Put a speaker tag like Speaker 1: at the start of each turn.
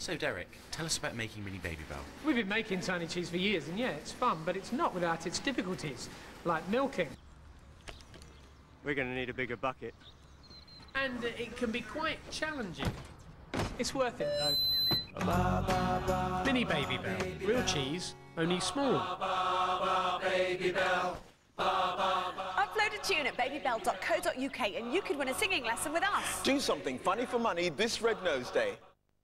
Speaker 1: So, Derek, tell us about making Mini Babybel.
Speaker 2: We've been making tiny cheese for years, and yeah, it's fun, but it's not without its difficulties, like milking.
Speaker 3: We're going to need a bigger bucket.
Speaker 2: And uh, it can be quite challenging. It's worth it, though. Mini Babybel. Real cheese, only small. Babybel.
Speaker 4: Upload a tune at babybel.co.uk and you could win a singing lesson with us.
Speaker 5: Do something funny for money this Red Nose Day.